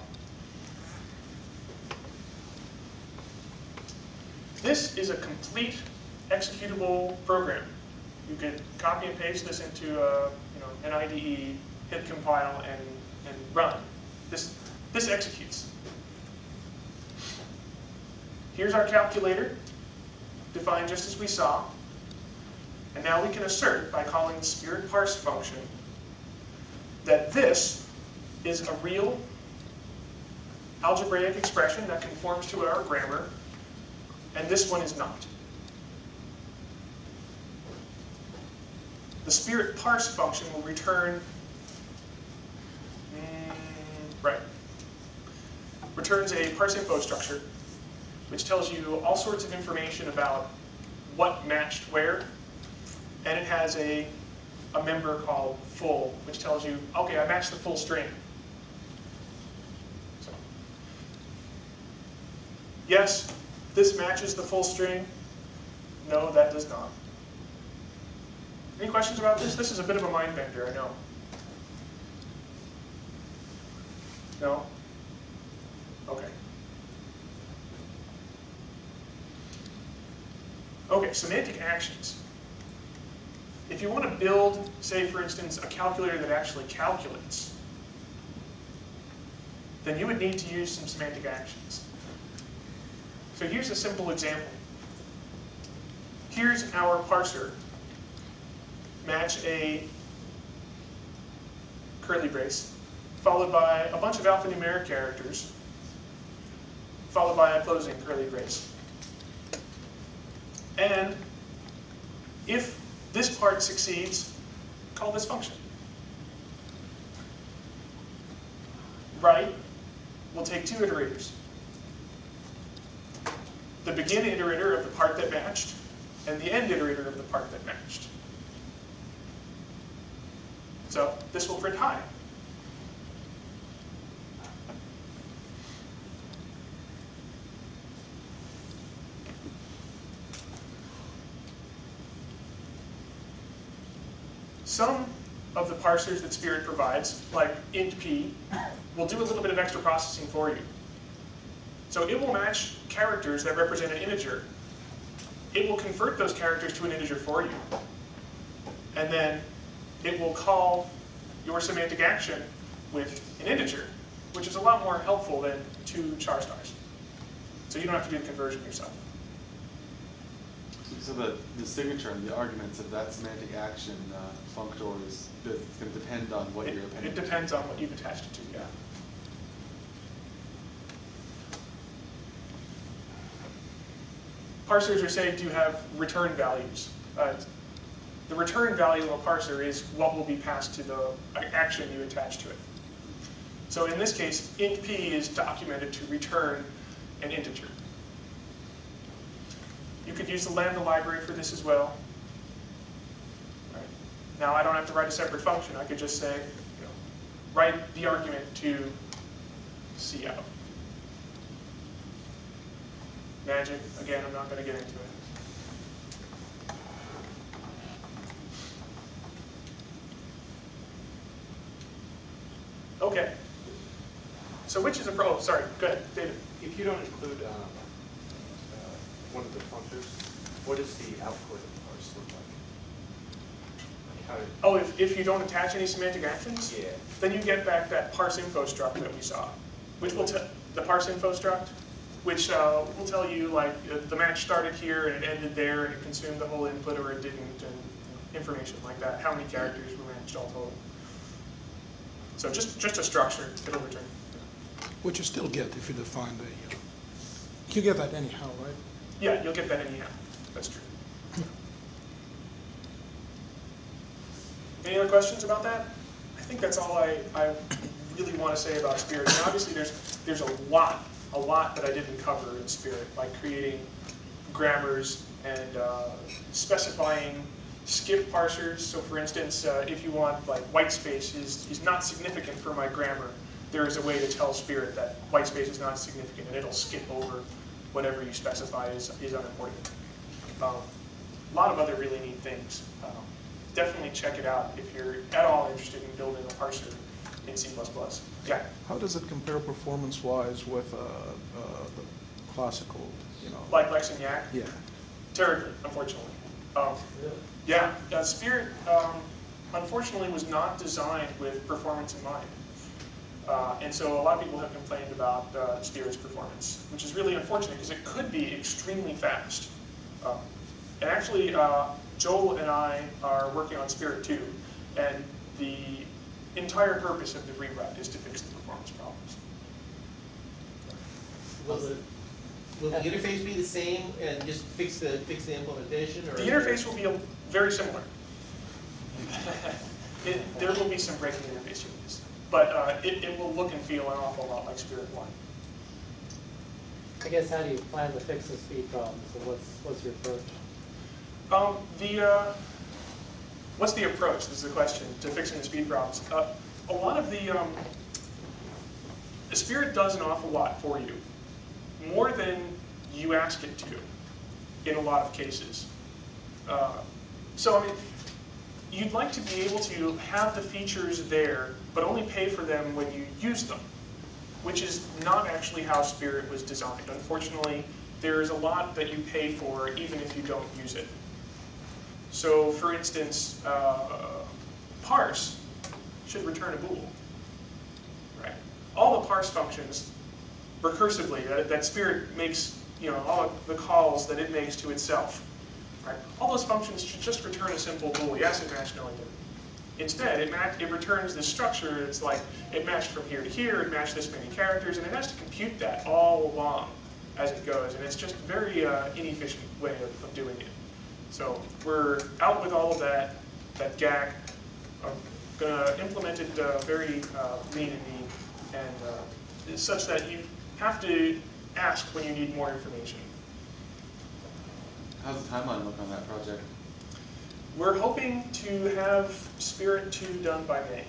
This is a complete executable program. You can copy and paste this into a, you know, an IDE, hit compile, and, and run. This, this executes. Here's our calculator, defined just as we saw. And now we can assert, by calling the spirit parse function, that this is a real algebraic expression that conforms to our grammar, and this one is not. The spirit parse function will return, mm, right, returns a parse info structure, which tells you all sorts of information about what matched where, and it has a, a member called full, which tells you, okay, I matched the full string. So, yes, this matches the full string. No, that does not. Any questions about this? This is a bit of a mind bender, I know. No? Okay. Okay, semantic actions. If you want to build, say for instance, a calculator that actually calculates, then you would need to use some semantic actions. So here's a simple example. Here's our parser match a curly brace, followed by a bunch of alphanumeric characters, followed by a closing curly brace. And if this part succeeds, call this function. Right will take two iterators. The begin iterator of the part that matched, and the end iterator of the part that matched. So this will print high. Some of the parsers that Spirit provides, like int_p, will do a little bit of extra processing for you. So it will match characters that represent an integer. It will convert those characters to an integer for you. And then it will call your semantic action with an integer, which is a lot more helpful than two char stars. So you don't have to do the conversion yourself. So the, the signature and the arguments of that semantic action uh, functor is going to depend on what It, you're appending. it depends on what you've attached it to, yeah. Parsers are saying to have return values. Uh, the return value of a parser is what will be passed to the action you attach to it. So in this case, int_p is documented to return an integer. You could use the lambda library for this as well. Right. Now I don't have to write a separate function. I could just say, you know, write the argument to cout. Magic, again, I'm not going to get into it. Okay. So which is a pro, oh, sorry, go ahead, David. If you don't include um, one of the functors, what does the output of the parse look like? Like how Oh, if, if you don't attach any semantic actions? Yeah. Then you get back that parse info struct that we saw, which will tell, the parse info struct, which uh, will tell you like uh, the match started here and it ended there and it consumed the whole input or it didn't and information like that, how many characters were matched all total. So just, just a structure, it'll return. Which you still get if you define the, uh, you get that anyhow, right? Yeah, you'll get that anyhow, that's true. Any other questions about that? I think that's all I, I really want to say about Spirit. And obviously, there's, there's a lot, a lot that I didn't cover in Spirit, like creating grammars and uh, specifying skip parsers. So for instance, uh, if you want like white space is, is not significant for my grammar, there is a way to tell Spirit that white space is not significant and it'll skip over whatever you specify is, is unimportant. Um, a lot of other really neat things. Um, definitely check it out if you're at all interested in building a parser in C++. Yeah. How does it compare performance-wise with uh, uh, the classical, you know? Like Lex and Yacc? Yeah. Terribly, unfortunately. Um, yeah, uh, Spirit, um, unfortunately, was not designed with performance in mind. Uh, and so a lot of people have complained about uh, Spirit's performance, which is really unfortunate because it could be extremely fast. Um, and actually, uh, Joel and I are working on Spirit 2, and the entire purpose of the rewrite is to fix the performance problems. Will the, will the interface be the same and just fix the, fix the implementation, or? The interface will be a- very similar. It, there will be some breaking interface changes, but uh, it, it will look and feel an awful lot like Spirit 1. I guess how do you plan to fix the speed problems, and what's, what's your approach? Um, the, uh, what's the approach, this is the question, to fixing the speed problems? Uh, a lot of the, um, the Spirit does an awful lot for you, more than you ask it to, in a lot of cases. Uh, so, I mean, you'd like to be able to have the features there, but only pay for them when you use them, which is not actually how Spirit was designed. Unfortunately, there is a lot that you pay for even if you don't use it. So, for instance, uh, parse should return a bool. Right? All the parse functions recursively that, that Spirit makes, you know, all the calls that it makes to itself right? All those functions should just return a simple bool, yes, it matched, no, it didn't. Instead, it, it returns this structure, it's like, it matched from here to here, it matched this many characters, and it has to compute that all along as it goes, and it's just a very uh, inefficient way of, of doing it. So we're out with all of that, that GAC, I'm gonna implement it uh, very uh, lean and mean, and uh, such that you have to ask when you need more information. How's the timeline look on that project? We're hoping to have Spirit 2 done by May.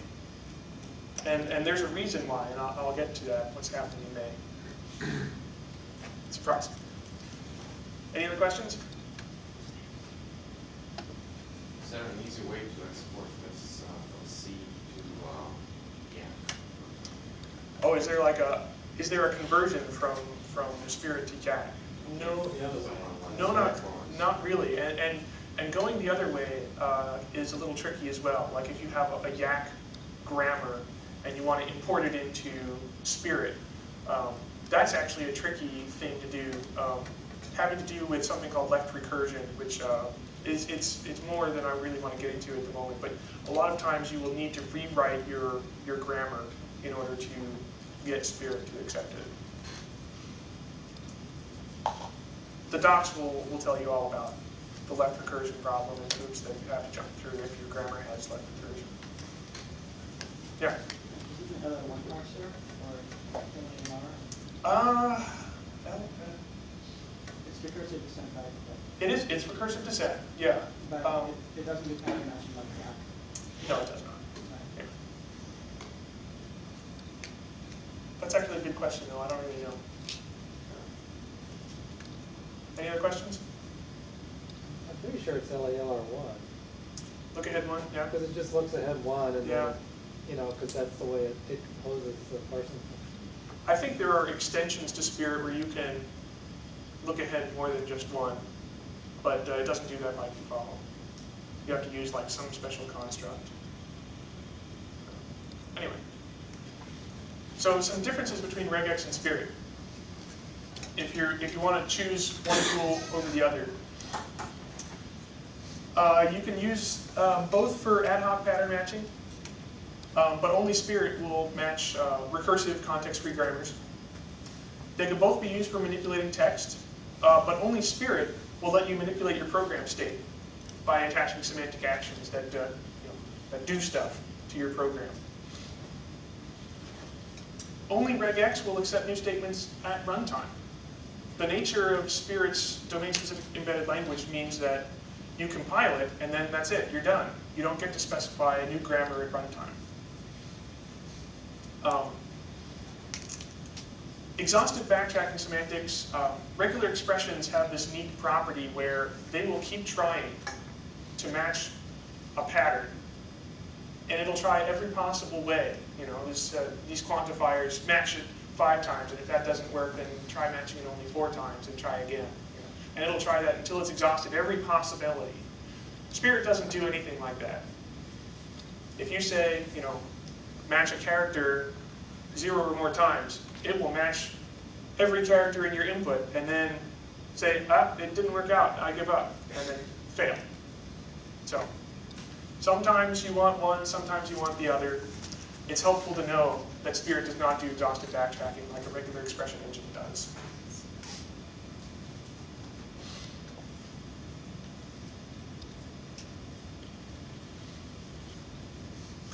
And, and there's a reason why, and I'll, I'll get to that, what's happening in May. Surprise. Any other questions? Is there an easy way to export this uh, from C to, um, yeah? Oh, is there like a, is there a conversion from, from Spirit to Yacc? No, no, not, not really. And, and, and going the other way uh, is a little tricky as well. Like if you have a, a Yacc grammar and you want to import it into Spirit, um, that's actually a tricky thing to do. Um, having to do with something called left recursion, which uh, is it's it's more than I really want to get into at the moment. But a lot of times you will need to rewrite your your grammar in order to get Spirit to accept it. The docs will, will tell you all about the left recursion problem and hoops that you have to jump through if your grammar has left recursion. Yeah. Is it another one parser or only an R? Uh, that- It's recursive descent, right? it is, it's recursive descent, yeah. But Um, it, it doesn't do pattern matching like that. No, it does not. Yeah. That's actually a good question, though, I don't really know. Any other questions? I'm pretty sure it's LALR one, Look ahead one, yeah? because it just looks ahead one and Yeah. then, you know, because that's the way it, it composes the parsing. I think there are extensions to Spirit where you can look ahead more than just one, but uh, it doesn't do that by default. You have to use like some special construct. Anyway, so some differences between regex and Spirit. If you're if you want to choose one tool over the other, uh, you can use um, both for ad hoc pattern matching, um, but only Spirit will match uh, recursive context-free grammars. They can both be used for manipulating text, uh, but only Spirit will let you manipulate your program state by attaching semantic actions that, uh, you know, that do stuff to your program. Only regex will accept new statements at runtime. The nature of Spirit's domain-specific embedded language means that you compile it, and then that's it, you're done. You don't get to specify a new grammar at runtime. Um, exhaustive backtracking semantics, um, regular expressions have this neat property where they will keep trying to match a pattern. And it'll try every possible way. You know, this, uh, these quantifiers match it five times, and if that doesn't work, then try matching it only four times and try again. And it'll try that until it's exhausted every possibility. Spirit doesn't do anything like that. If you say, you know, match a character zero or more times, it will match every character in your input and then say, ah, it didn't work out, I give up, and then fail. So, sometimes you want one, sometimes you want the other. It's helpful to know that Spirit does not do exhaustive backtracking like a regular expression engine does.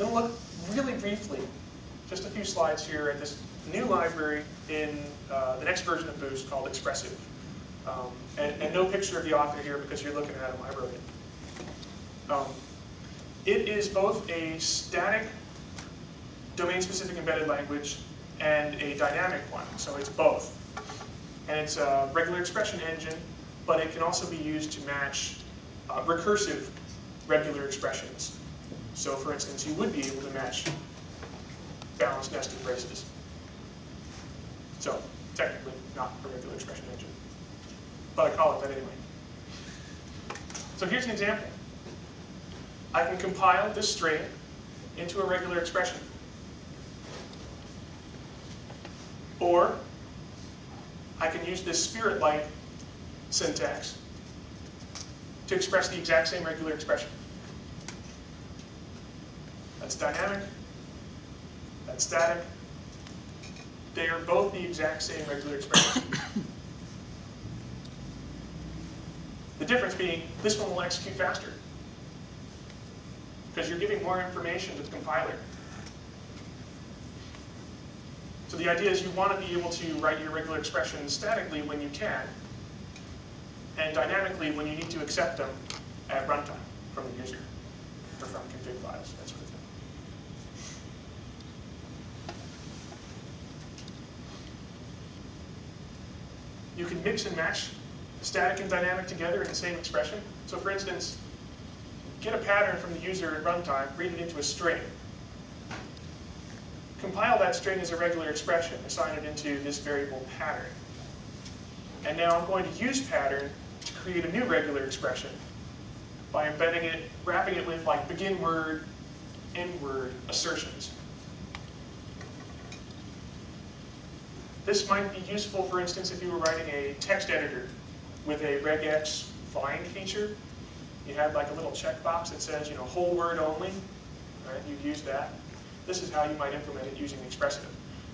Going to look really briefly, just a few slides here at this new library in uh, the next version of Boost called Xpressive. Um, and, and no picture of the author here because you're looking at him, I wrote it. Um, it is both a static domain-specific embedded language and a dynamic one, so it's both. And it's a regular expression engine, but it can also be used to match uh, recursive regular expressions. So for instance, you would be able to match balanced nested braces. So technically not a regular expression engine, but I call it that anyway. So here's an example. I can compile this string into a regular expression. Or I can use this spirit-like syntax to to express the exact same regular expression. That's dynamic, that's static. They are both the exact same regular expression. The difference being, this one will execute faster. Because you're giving more information to the compiler. So the idea is you want to be able to write your regular expressions statically when you can, and dynamically when you need to accept them at runtime from the user, or from config files, that sort of thing. You can mix and match static and dynamic together in the same expression. So for instance, get a pattern from the user at runtime, read it into a string. Compile that string as a regular expression, assign it into this variable pattern. And now I'm going to use pattern to create a new regular expression by embedding it, wrapping it with like begin word, end word assertions. This might be useful, for instance, if you were writing a text editor with a regex find feature. You had like a little checkbox that says, you know, whole word only, right? You'd use that. This is how you might implement it using Xpressive.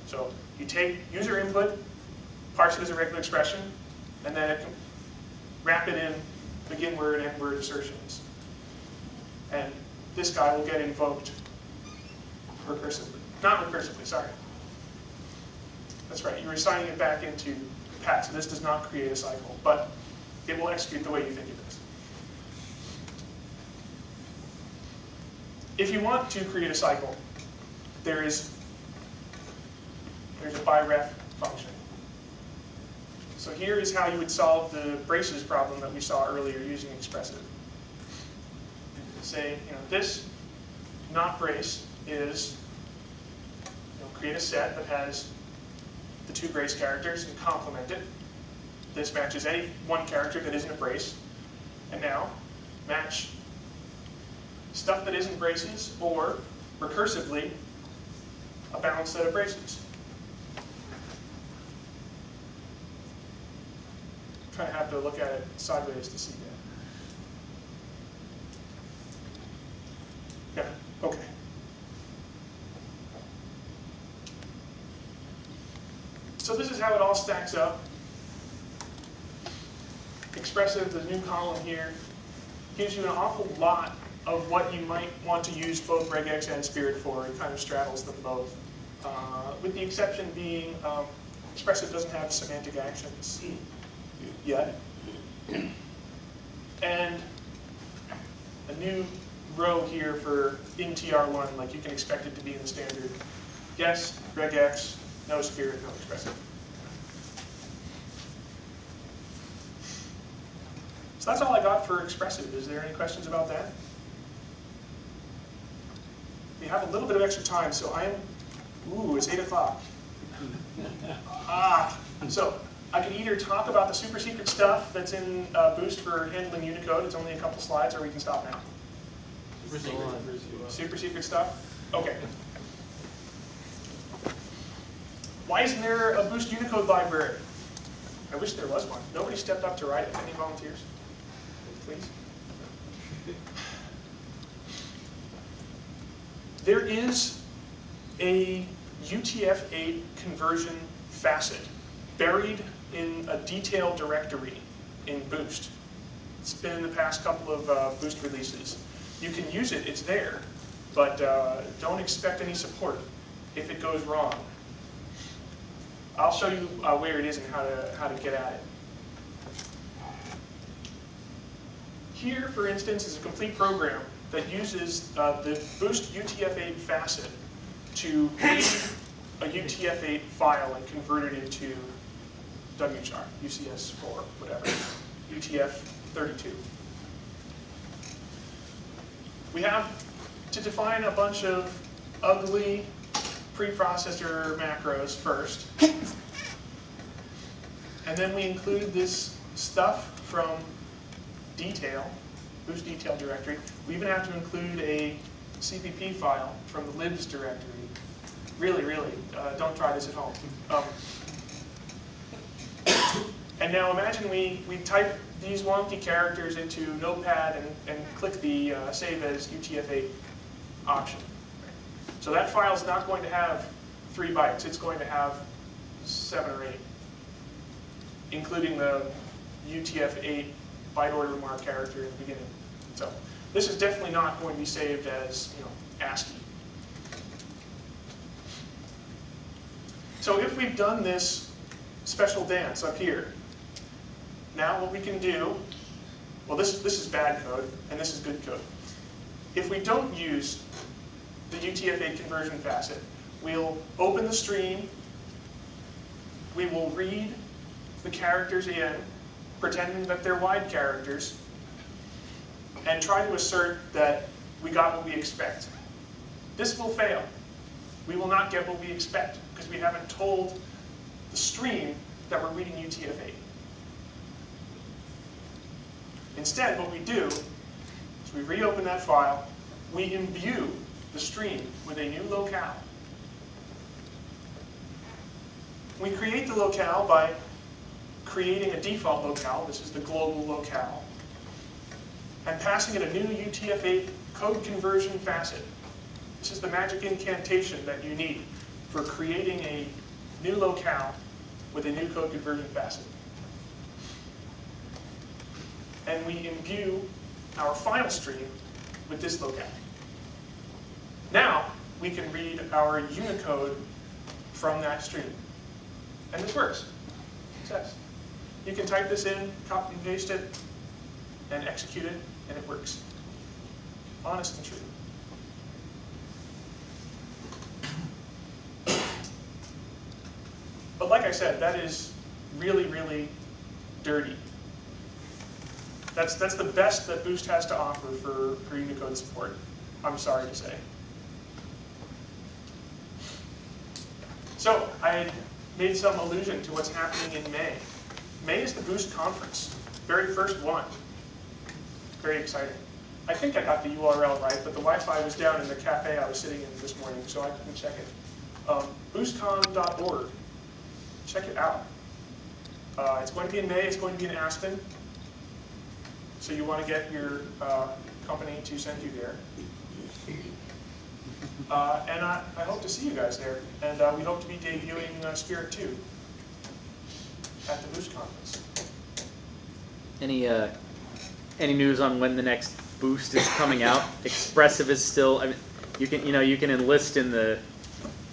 So you take user input, parse it as a regular expression, and then it wrap it in begin word, and end word assertions. And this guy will get invoked recursively. Not recursively, sorry. That's right, you're assigning it back into pat, so this does not create a cycle, but it will execute the way you think it does. If you want to create a cycle, there is there's a byref function. So here is how you would solve the braces problem that we saw earlier using Xpressive. Say, you know, this not brace is, you know, create a set that has the two brace characters and complement it. This matches any one character that isn't a brace. And now, match stuff that isn't braces or, recursively, a balanced set of braces. Kind of have to look at it sideways to see. Yeah, okay. So this is how it all stacks up. Xpressive, the new column here, gives you an awful lot of what you might want to use both regex and spirit for. It kind of straddles them both. Uh, with the exception being, um, Xpressive doesn't have semantic actions yet. And a new row here for in TR1, like you can expect it to be in the standard. Yes, regex, no spirit, no Xpressive. So that's all I got for Xpressive. Is there any questions about that? We have a little bit of extra time, so I am, ooh, it's eight o'clock. Ah, so I can either talk about the super secret stuff that's in uh, Boost for handling Unicode, it's only a couple slides, or we can stop now. Super secret. Super secret stuff? Okay. Why isn't there a Boost Unicode library? I wish there was one. Nobody stepped up to write it. Any volunteers? Please. There is a UTF-8 conversion facet buried in a detailed directory in Boost. It's been in the past couple of uh, Boost releases. You can use it, it's there, but uh, don't expect any support if it goes wrong. I'll show you uh, where it is and how to, how to get at it. Here, for instance, is a complete program that uses uh, the Boost UTF-8 facet to read a UTF-8 file and convert it into WCHAR, UCS4, whatever, UTF-32. We have to define a bunch of ugly preprocessor macros first. And then we include this stuff from detail, Boost detail directory. We even have to include a CPP file from the libs directory. Really, really, uh, don't try this at home. Um, And now imagine we, we type these wonky characters into Notepad and, and click the uh, Save as UTF-8 option. So that file's not going to have three bytes, it's going to have seven or eight, including the UTF-8 byte order mark character in the beginning. So this is definitely not going to be saved as, you know, ASCII. So if we've done this special dance up here, now what we can do, well this, this is bad code and this is good code. If we don't use the UTF-8 conversion facet, we'll open the stream, we will read the characters in, pretending that they're wide characters, and try to assert that we got what we expect. This will fail. We will not get what we expect because we haven't told the stream that we're reading UTF-8. Instead, what we do is we reopen that file, we imbue the stream with a new locale. We create the locale by creating a default locale, this is the global locale, and passing it a new UTF-8 code conversion facet. This is the magic incantation that you need for creating a new locale with a new code conversion facet. And we imbue our file stream with this locale. Now, we can read our Unicode from that stream. And this works. Success. You can type this in, copy and paste it, and execute it, and it works. Honest and true. But like I said, that is really, really dirty. That's, that's the best that Boost has to offer for, for Unicode support, I'm sorry to say. So, I made some allusion to what's happening in May. May is the Boost conference, very first one. Very exciting. I think I got the URL right, but the Wi-Fi was down in the cafe I was sitting in this morning, so I couldn't check it. Um, boostcon.org. Check it out. Uh, it's going to be in May. It's going to be in Aspen. So you want to get your uh, company to send you there. Uh, and I, I hope to see you guys there. And uh, we hope to be debuting uh, Spirit 2 at the Boost Conference. Any uh, any news on when the next boost is coming out? Xpressive is still. I mean, you can you know you can enlist in the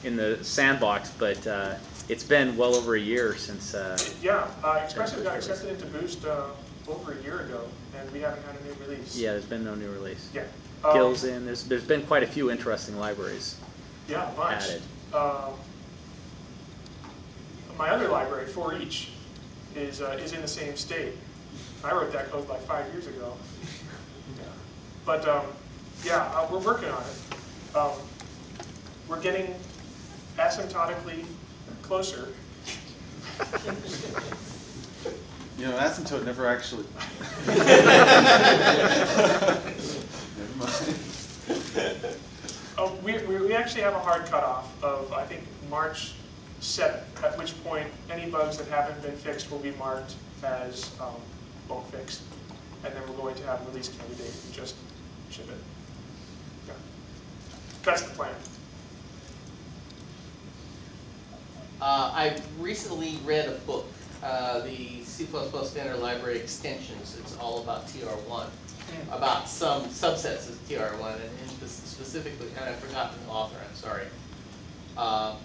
in the sandbox, but uh, it's been well over a year since. Uh, Yeah, uh, Xpressive got accepted into Boost uh, over a year ago, and we haven't had a new release. yeah, there's been no new release. Yeah. Um, Gills in. There's there's been quite a few interesting libraries. Yeah, much. added. Uh, my other library, for each, is uh, is in the same state. I wrote that code like five years ago. yeah. But um, yeah, uh, we're working on it. Um, we're getting asymptotically closer. You know, asymptote never actually. Never mind. Oh, we, we we actually have a hard cutoff of, I think, March 7th, at which point any bugs that haven't been fixed will be marked as um, bug fixed. And then we're going to have a release candidate and just ship it. Yeah. That's the plan. Uh, I recently read a book, uh, the C++ Standard Library Extensions. It's all about TR1, about some subsets of TR1, and and spe- specifically, and I've forgotten the author, I'm sorry, uh,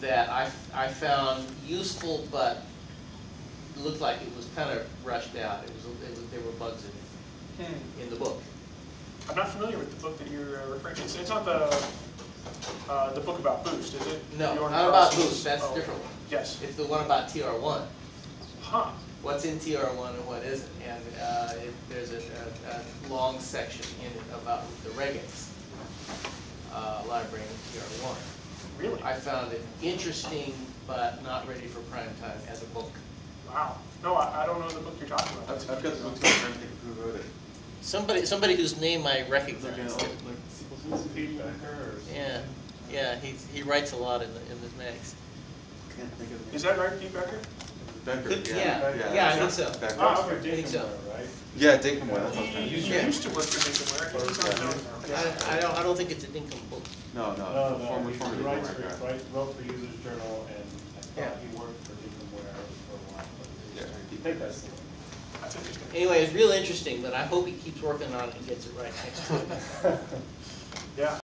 that I, I found useful, but looked like it was kind of rushed out. It was, it was, there were bugs in it, in the book. I'm not familiar with the book that you're uh, referring to. It's it's not the, uh, the book about Boost, is it? No, not about Boost, that's oh, a different one. Yes. It's the one about TR1. Huh. What's in TR1 and what isn't. And uh, it, there's a, a, a long section in it about the regex uh, library in TR1. Really? I found it interesting, but not ready for prime time as a book. Wow. No, I, I don't know the book you're talking about. I've, I've got the book too, I'm trying to think of who wrote it. Somebody, somebody whose name I recognize. an old- like C++ feedbacker? Yeah, yeah, he, he writes a lot in the, in the mags. Can't think of the name. Is that right, Pete Becker? Becker, Could- yeah. yeah, yeah, I think so. Becker. Ah, for I think so. Dinkumware, right? Yeah, Dinkum, that's what I was You say. used to work for Dinkumware, he was on the zoning. I, I don't, I don't think it's a Dinkum book. No, No, no, no, former, he former he writes, Dinkum for- guy. write- wrote for Users Journal, and I Yeah. thought he worked for Dinkumware for a while, but Yeah. I think that's the one. That's interesting. Anyway, it's real interesting, but I hope he keeps working on it and gets it right next time. Yeah.